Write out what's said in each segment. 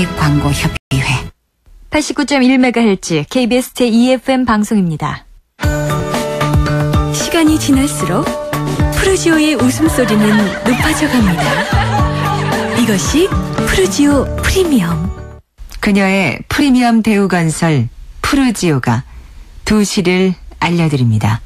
기획광고협의회 89.1MHz KBS 제2FM 방송입니다. 시간이 지날수록 푸르지오의 웃음소리는 높아져 갑니다. 이것이 푸르지오 프리미엄. 그녀의 프리미엄 대우건설 푸르지오가 두 시를 알려드립니다.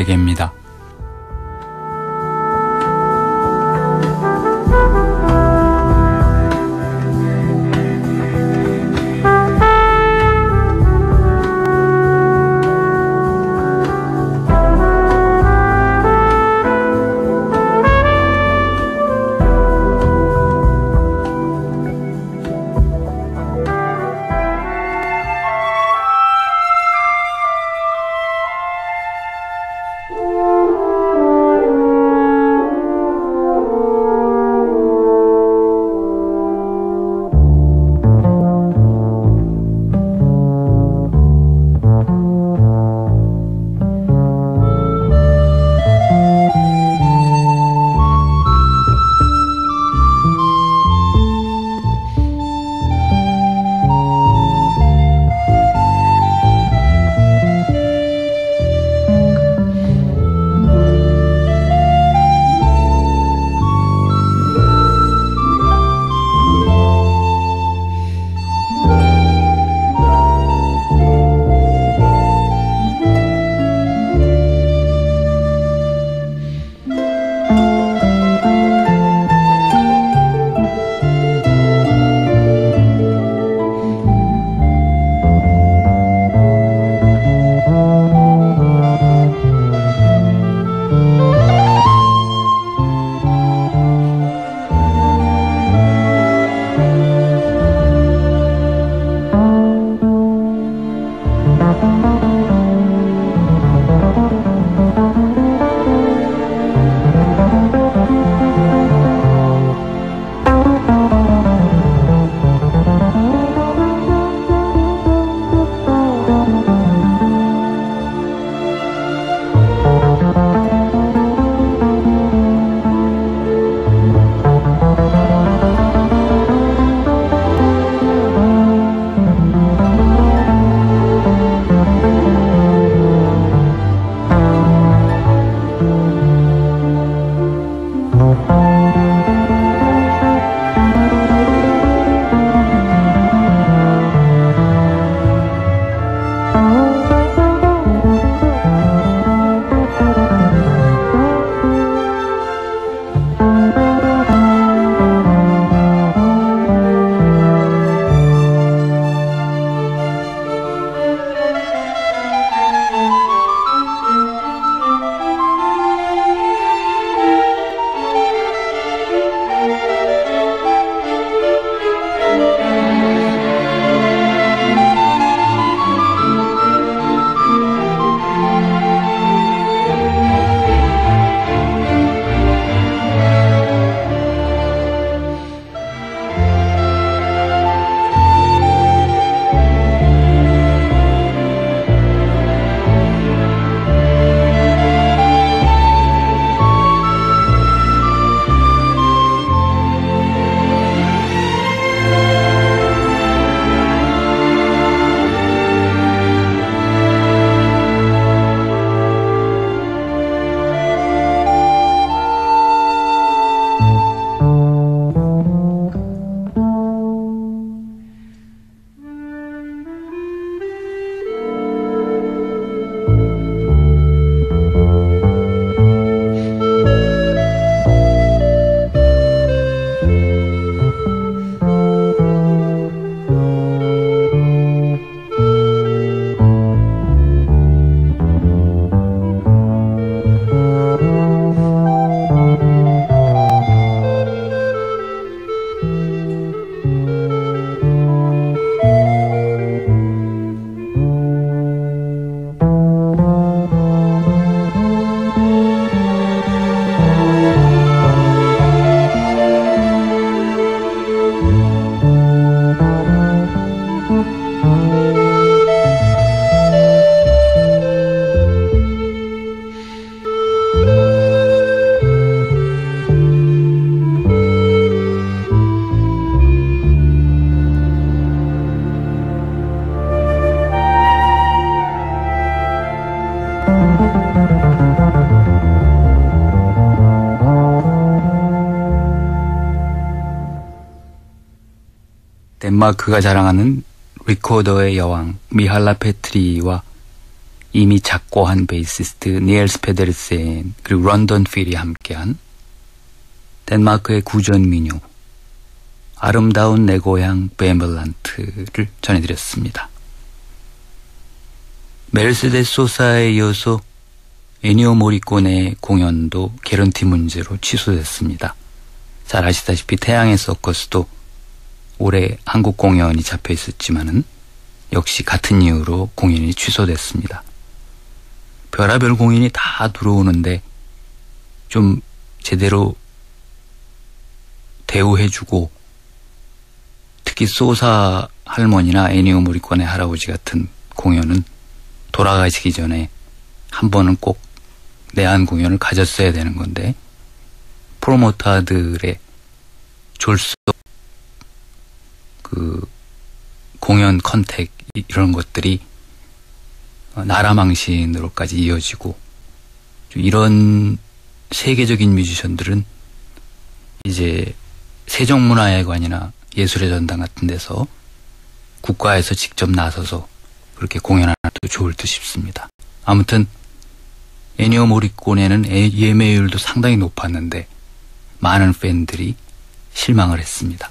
세계입니다. 덴마크가 자랑하는 리코더의 여왕 미할라 페트리와 이미 작고한 베이시스트 니엘스 페데르센 그리고 런던 필이 함께한 덴마크의 구전 민요 아름다운 내 고향 베멜란트를 전해드렸습니다. 메르세데스 소사에 이어서 에니오 모리콘의 공연도 개런티 문제로 취소됐습니다. 잘 아시다시피 태양의 서커스도 올해 한국 공연이 잡혀 있었지만은 역시 같은 이유로 공연이 취소됐습니다. 별하별 공연이 다 들어오는데 좀 제대로 대우해주고 특히 소사 할머니나 애니오 모리콘의 할아버지 같은 공연은 돌아가시기 전에 한 번은 꼭 내한 공연을 가졌어야 되는 건데 프로모터들의 졸속 그 공연 컨택 이런 것들이 나라 망신으로까지 이어지고 이런 세계적인 뮤지션들은 이제 세종문화회관이나 예술의 전당 같은 데서 국가에서 직접 나서서 그렇게 공연하는 것도 좋을 듯 싶습니다. 아무튼 애니어 모리콘에는 예매율도 상당히 높았는데 많은 팬들이 실망을 했습니다.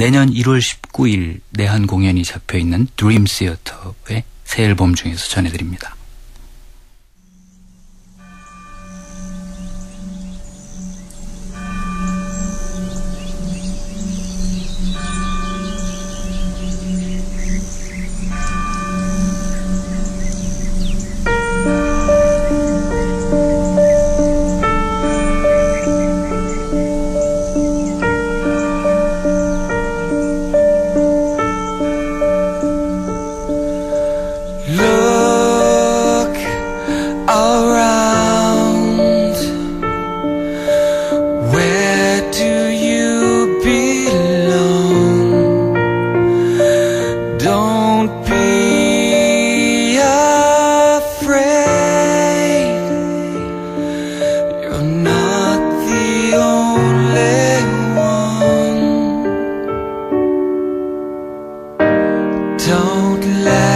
내년 1월 19일 내한 공연이 잡혀 있는 드림 시어터의 새 앨범 중에서 전해드립니다. Don't let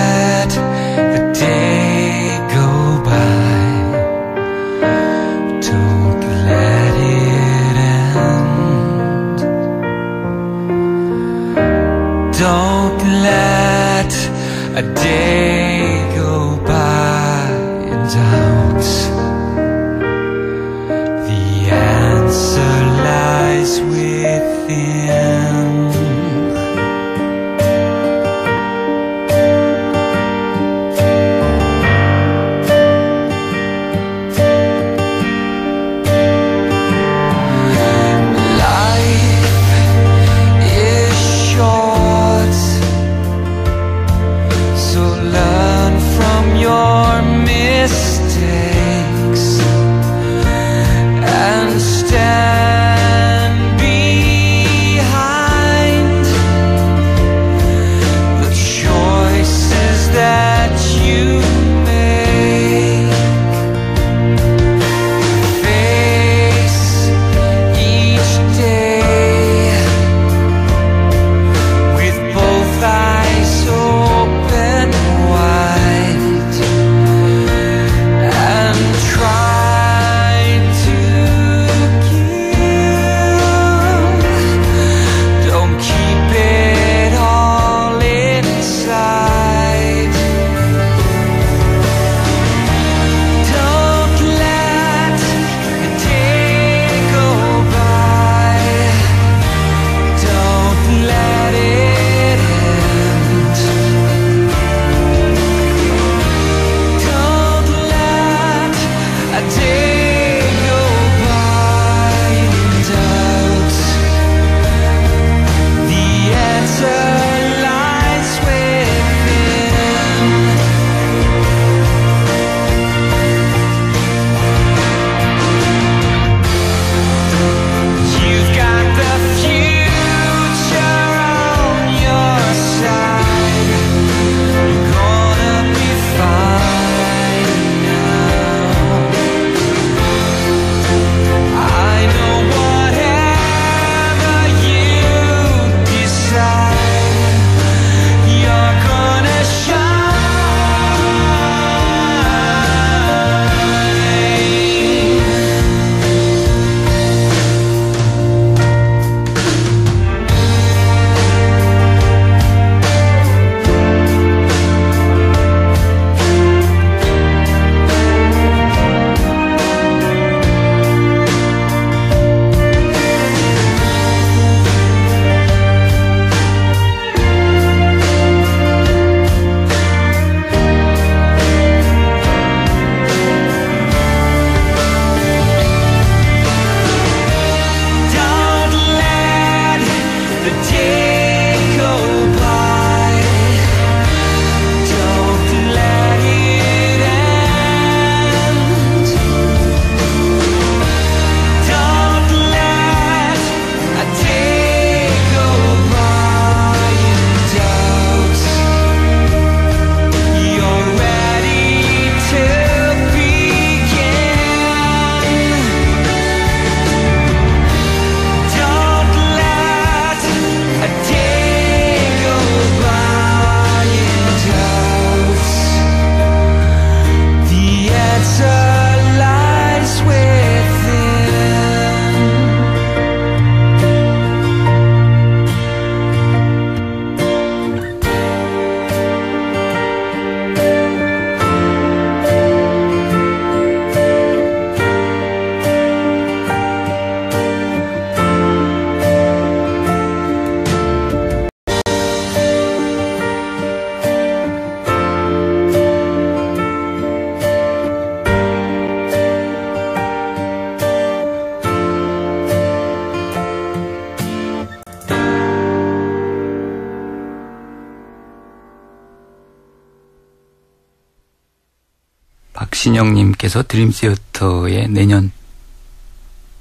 형님께서 드림시어터의 내년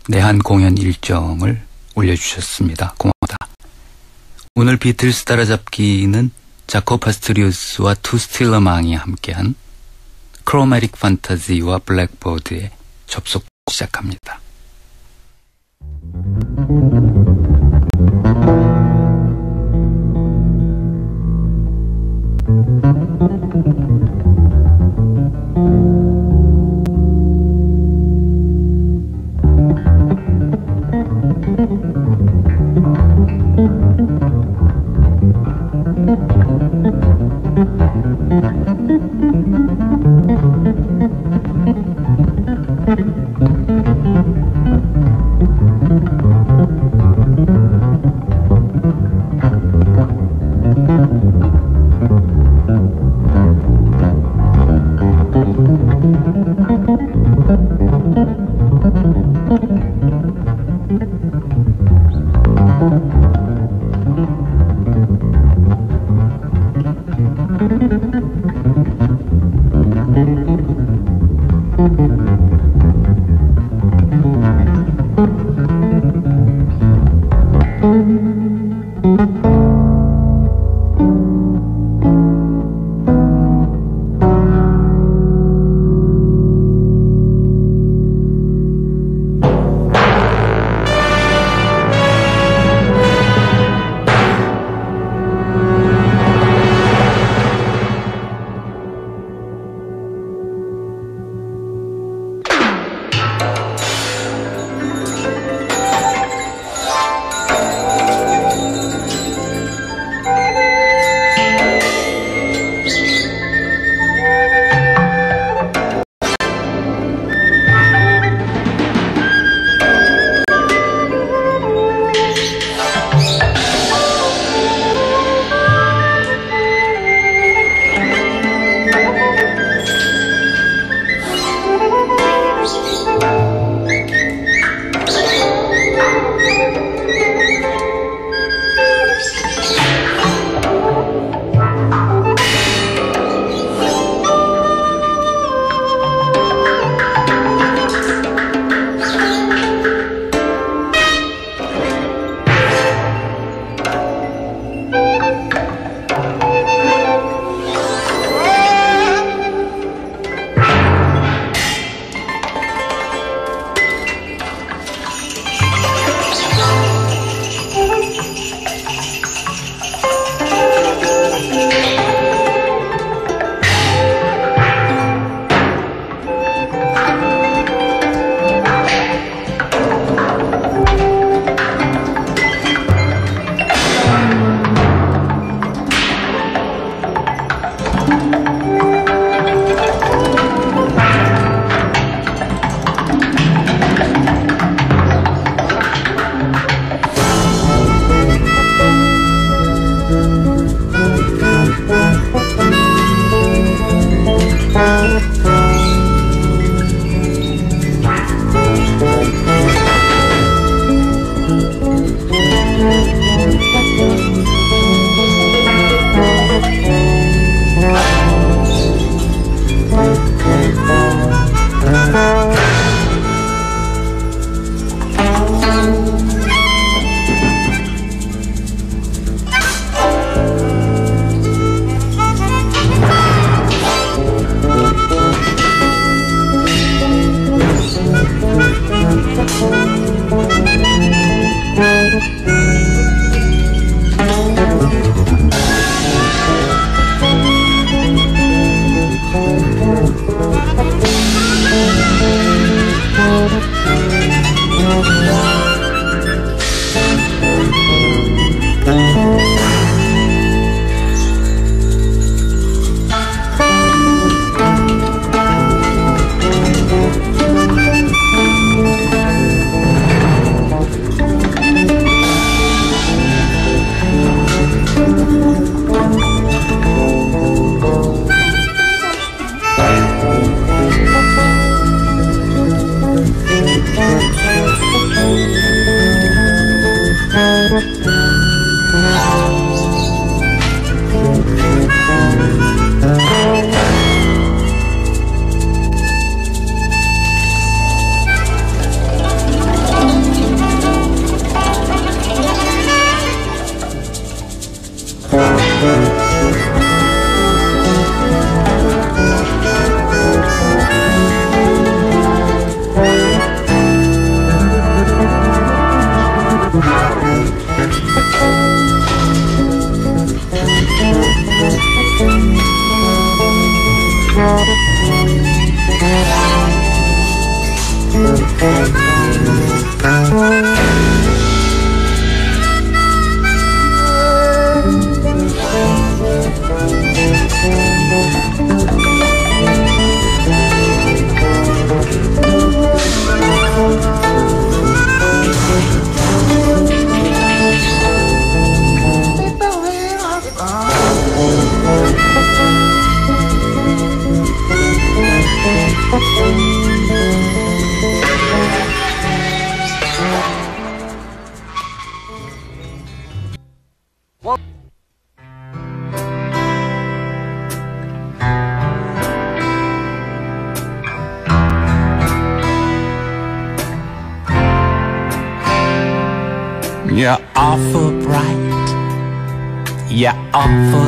내한 공연 일정을 올려주셨습니다. 고맙다. 오늘 비틀스 따라잡기는 자코 파스트리우스와 투츠 틸레망이 함께한 Chromatic Fantasy와 Blackbird에 접속 시작합니다.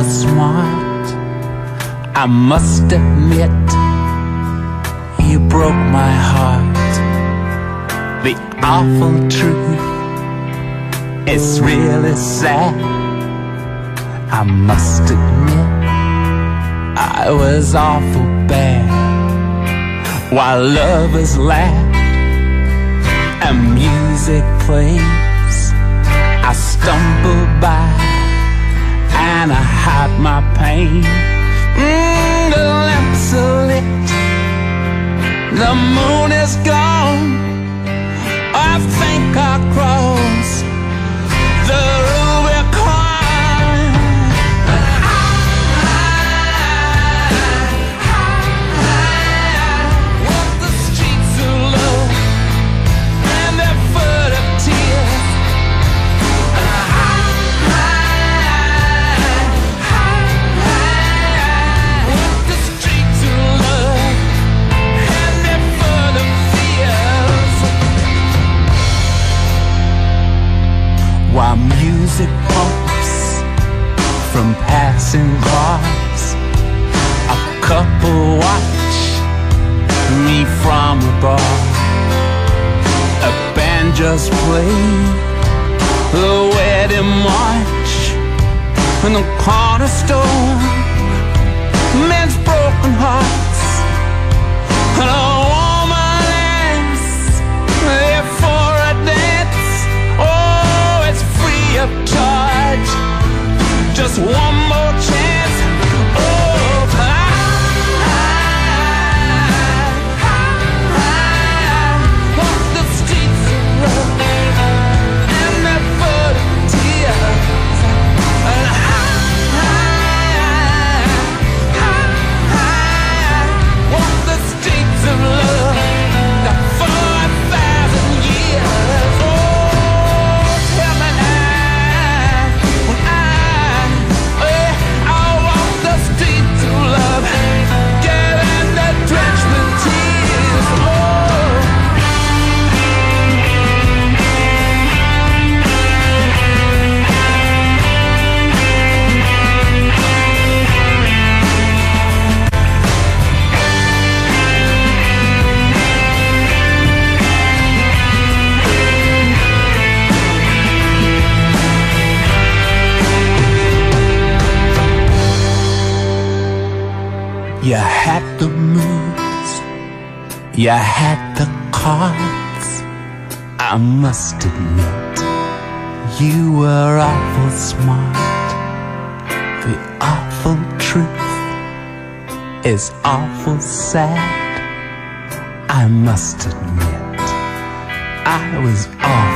Smart. I must admit, you broke my heart. The awful truth is really sad. I must admit, I was awful bad. While lovers laugh and music plays, I stumble by and I hide my pain. Mm, the lamps are lit, the moon is gone. I think I'll cross the passing cars, a couple watch me from a bar. A band just played the wedding march in the corner store. Men's broken hearts and a woman is there for a dance. Oh, it's free of charge. Just one more chance. You had the cards. I must admit, you were awful smart. The awful truth is awful sad. I must admit, I was awful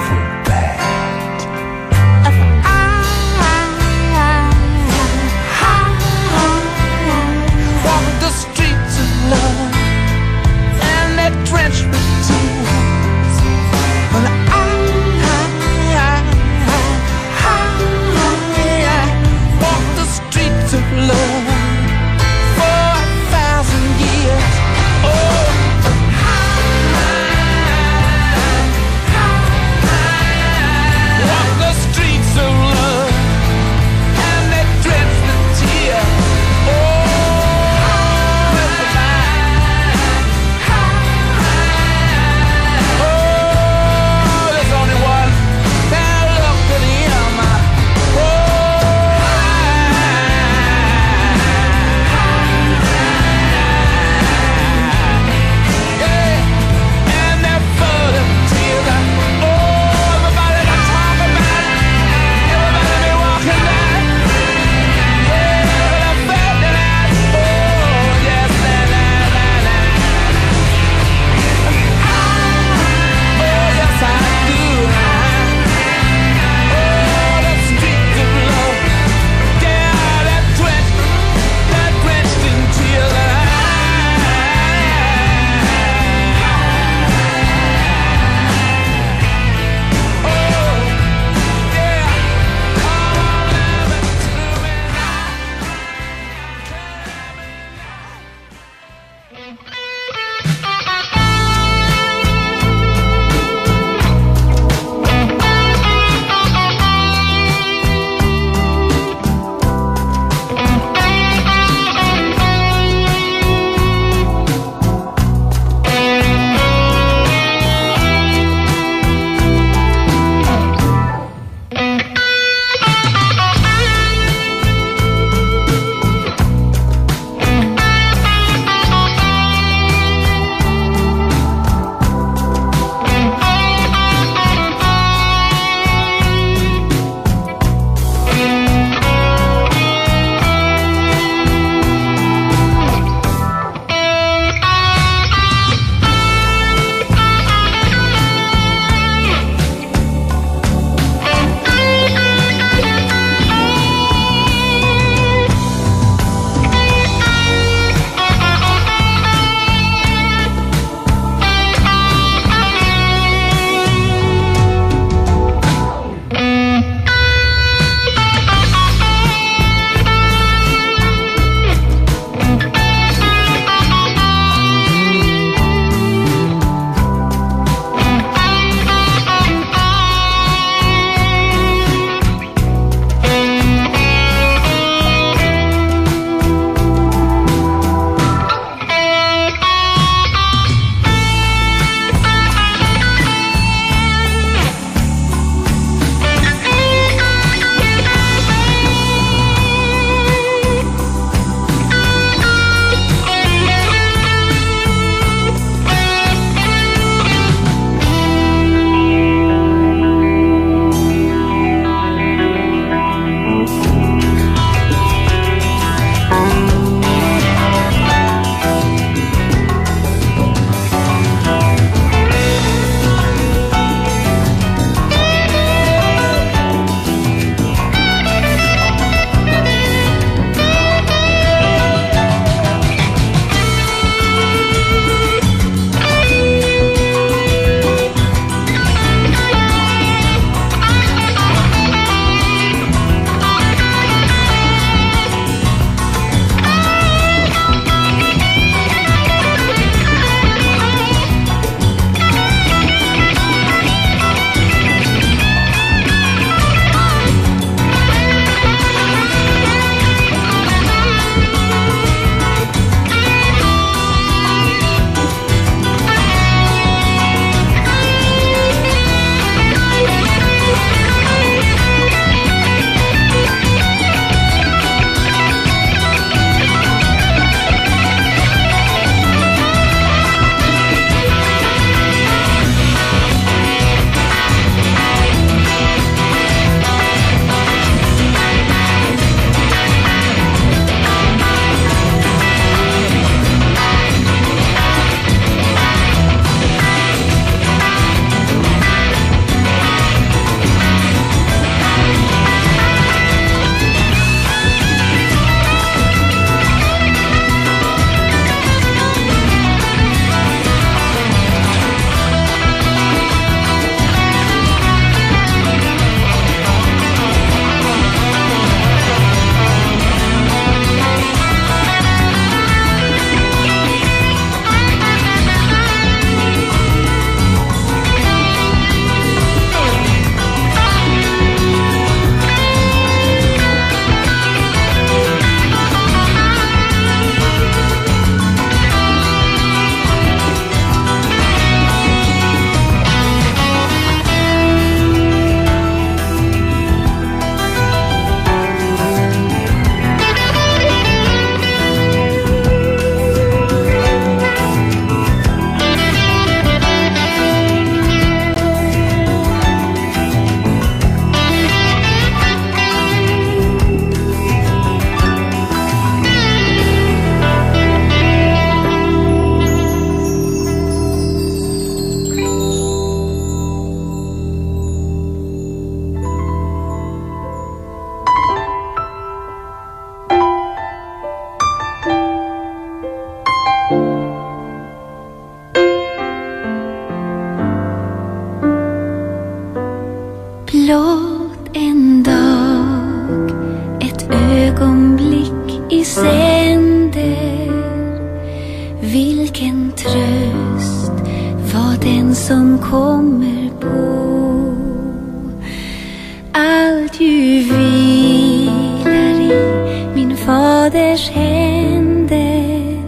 stackars händer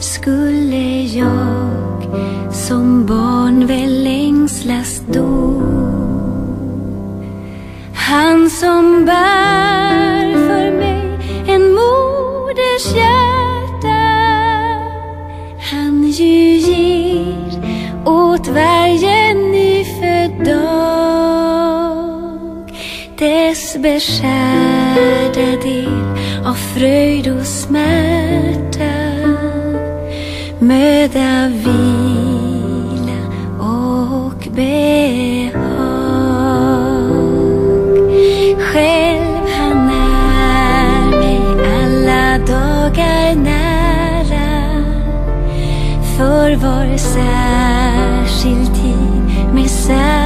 skulle jag som barn väl ängslas då. Han som bär för mig en moders hjärta, han ju ger åt varje nyfödd dag dess beskärda del fröjd och smärta, möda, vila och behag. Själv han är mig alla dagar nära, för var särskild tid med särskild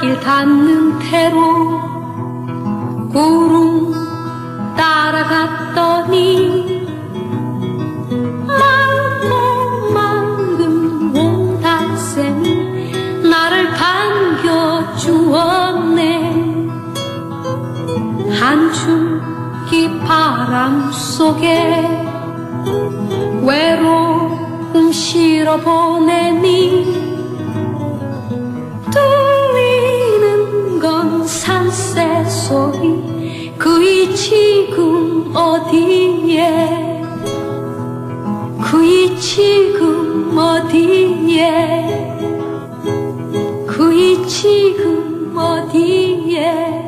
발길 닿는 태로 구름 따라갔더니 맑고 맑은 옹달샘이 나를 반겨주었네. 한 줄기 바람 속에 외로움 실어 보내니 어디에? 그이 지금 어디에? 그이 지금 어디에?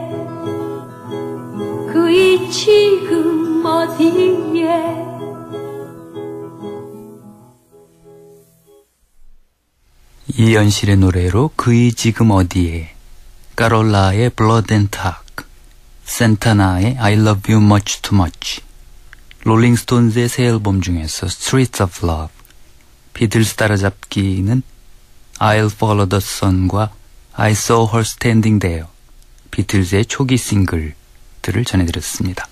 그이 지금 어디에? 이연실의 노래로 그이 지금 어디에? 까롤라의 Talk 센타나의 I Love You Much Too Much 롤링스톤즈의 새 앨범 중에서 Streets of Love 비틀스 따라잡기는 I'll Follow the Sun과 I Saw Her Standing There 비틀즈의 초기 싱글들을 전해드렸습니다.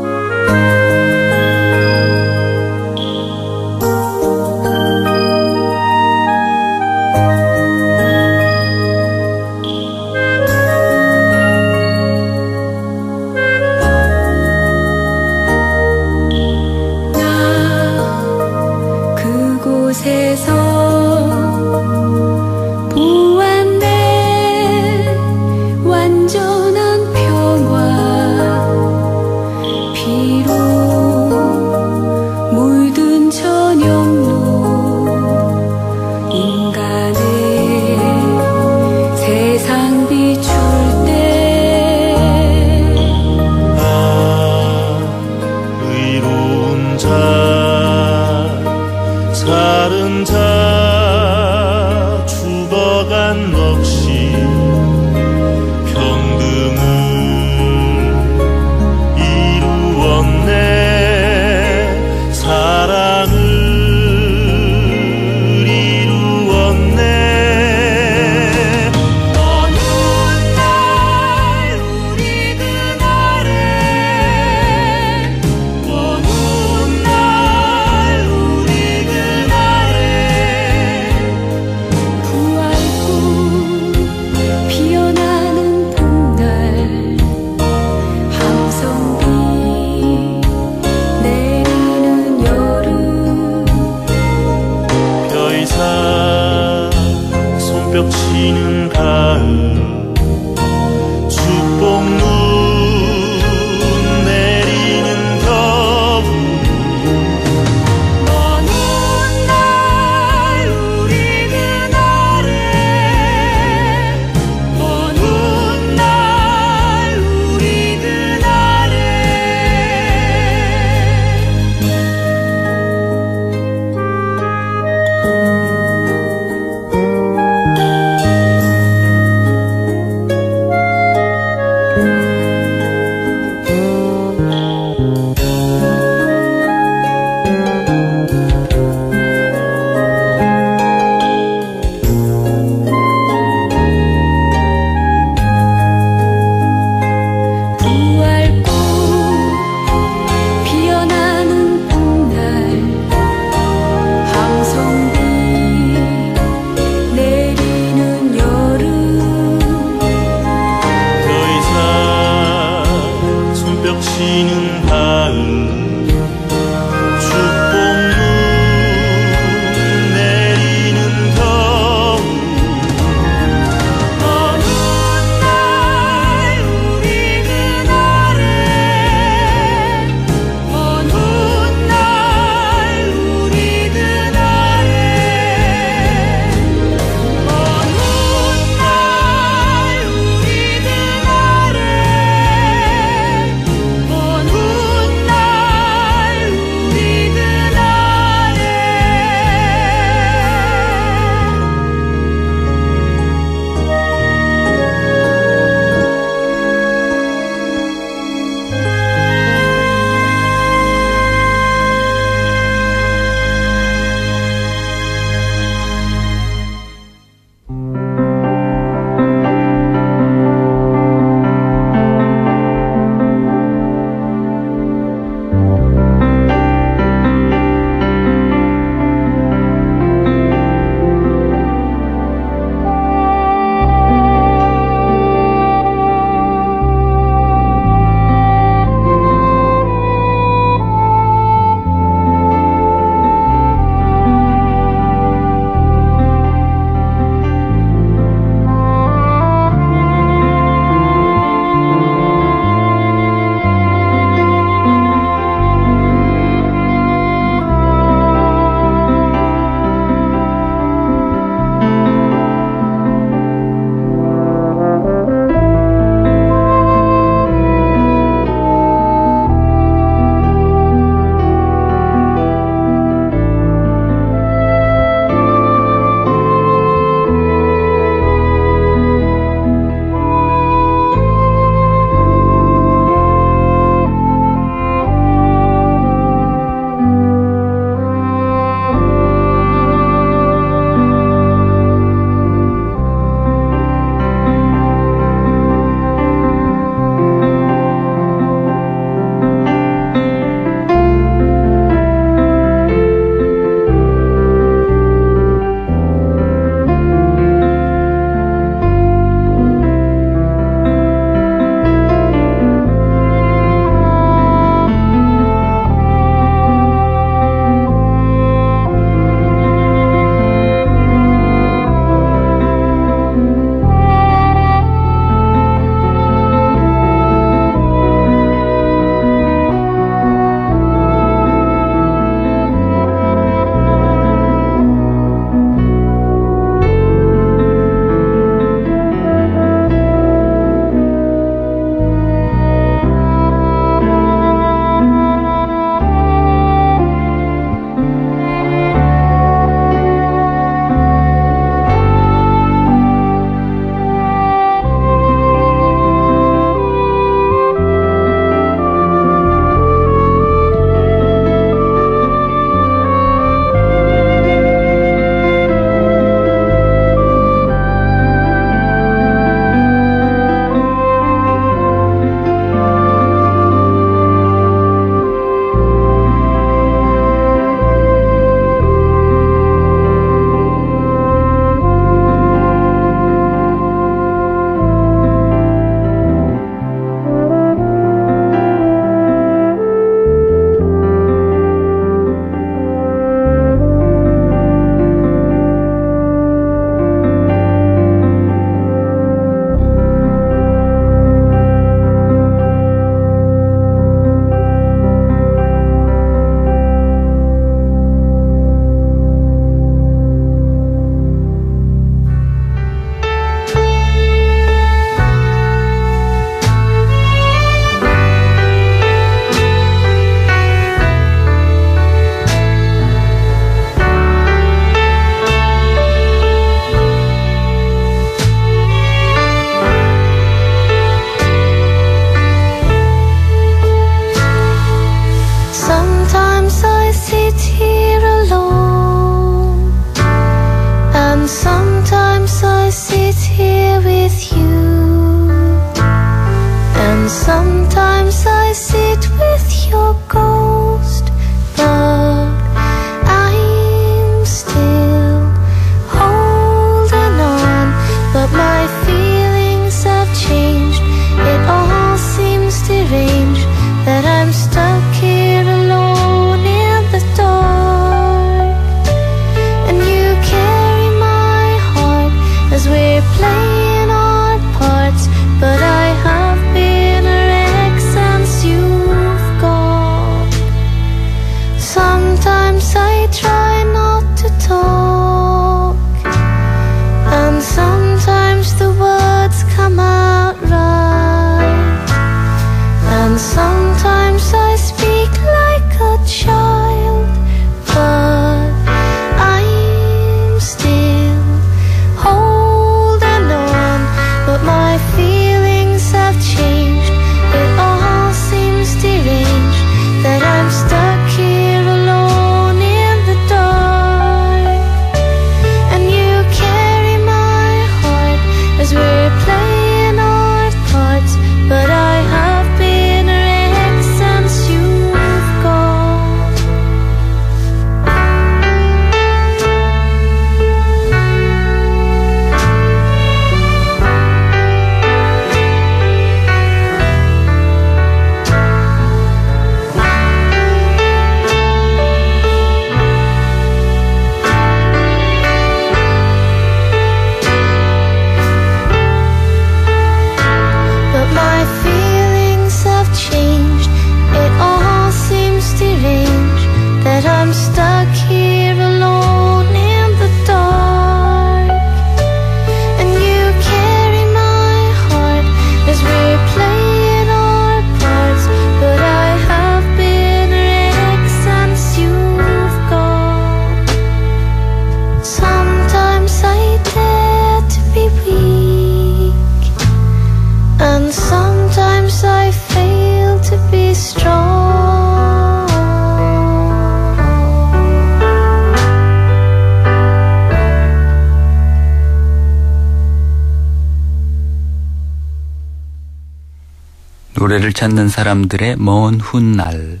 를 찾는 사람들의 먼 훗날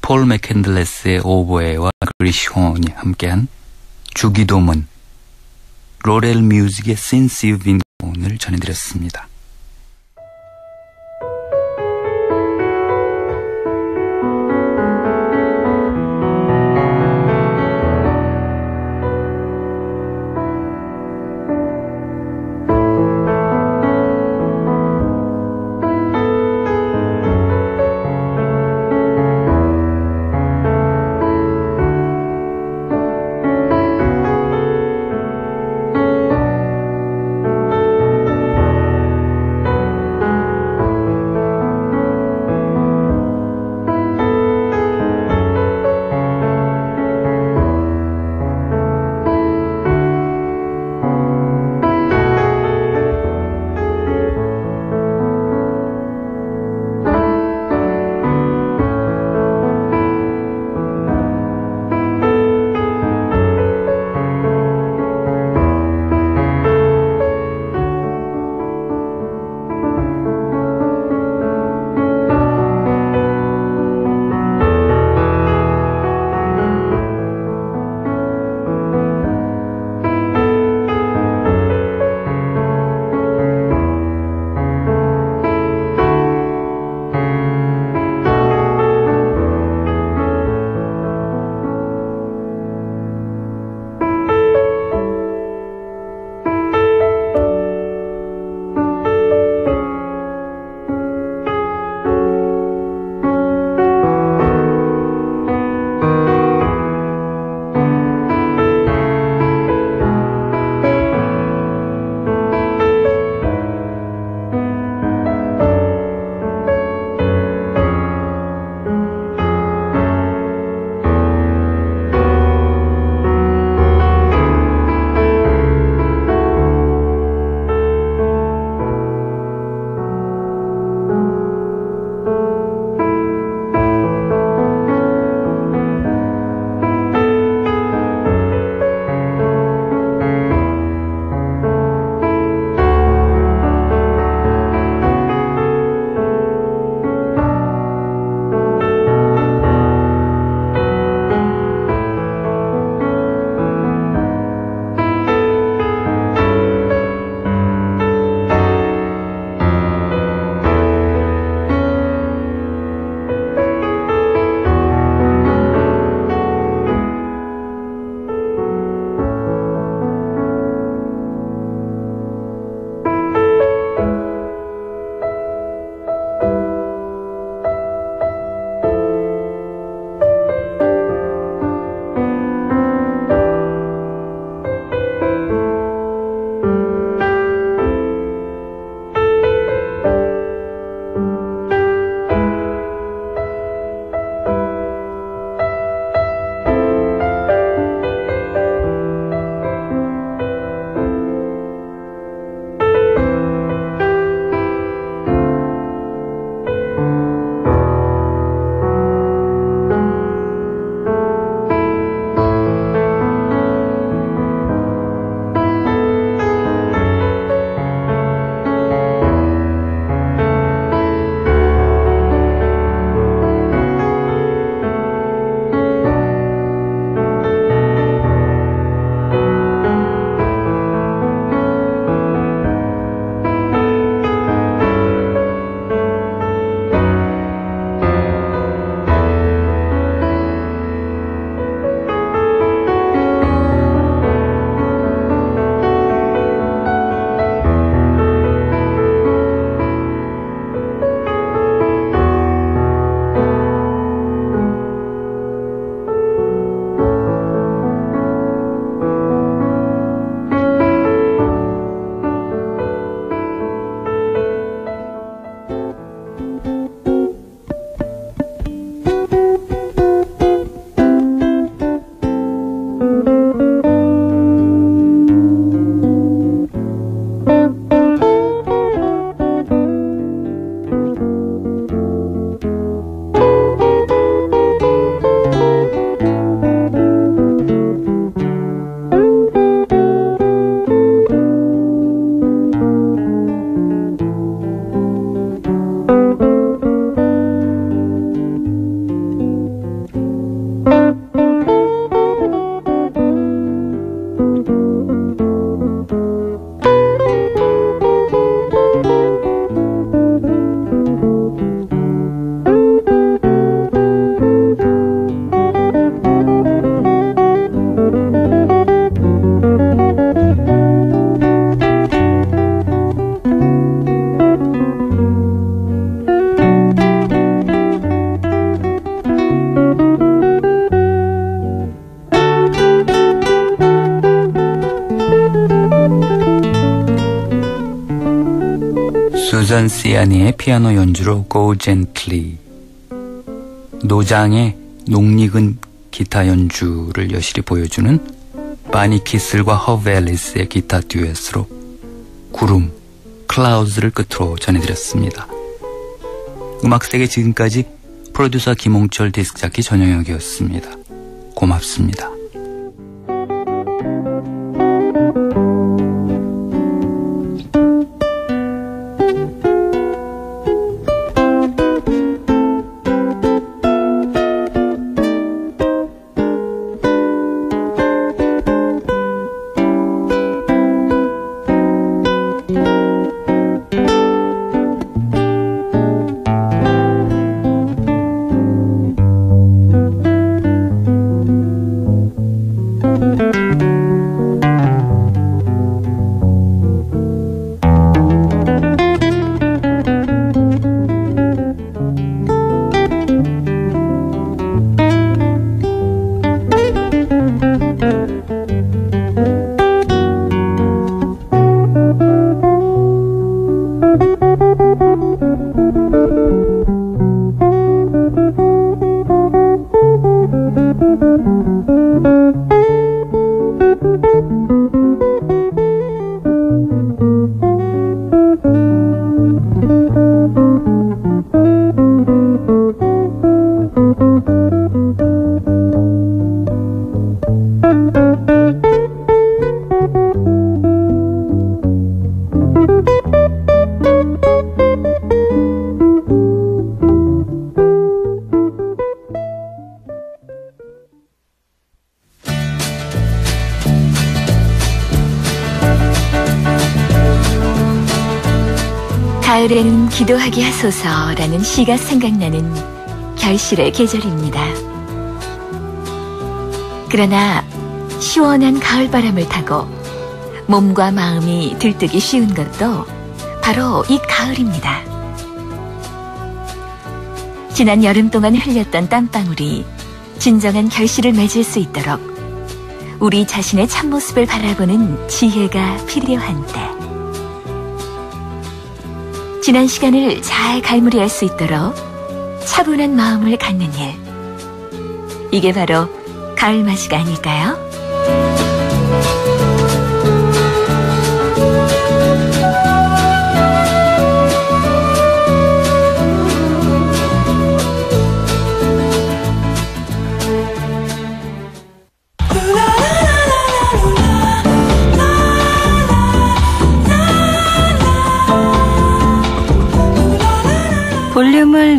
폴 맥캔들레스의 오보에와 그리시온이 함께한 주기도문 로렐 뮤직의 Since You've Been Gone을 전해드렸습니다. 시아니의 피아노 연주로 Go Gently 노장의 농익은 기타 연주를 여실히 보여주는 바니 케슬과 허브 엘리스의 기타 듀엣으로 구름, Cloud를 끝으로 전해드렸습니다. 음악세계 지금까지 프로듀서 김홍철 디스크자키 전영혁이었습니다. 고맙습니다. 가을에는 기도하게 하소서라는 시가 생각나는 결실의 계절입니다. 그러나 시원한 가을바람을 타고 몸과 마음이 들뜨기 쉬운 것도 바로 이 가을입니다. 지난 여름 동안 흘렸던 땀방울이 진정한 결실을 맺을 수 있도록 우리 자신의 참모습을 바라보는 지혜가 필요한 때. 지난 시간을 잘 갈무리할 수 있도록 차분한 마음을 갖는 일. 이게 바로 가을 맛이가 아닐까요?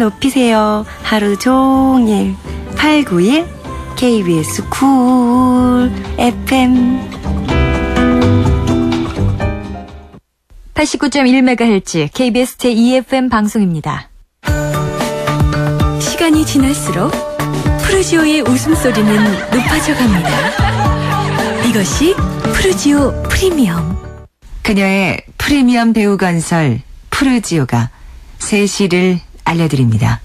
높이세요. 하루 종일 891 KBS Cool FM 89.1MHz KBS 제2FM 방송입니다. 시간이 지날수록 푸르지오의 웃음소리는 높아져 갑니다. 이것이 푸르지오 프리미엄. 그녀의 프리미엄 대우 건설 푸르지오가 새 시를 알려드립니다.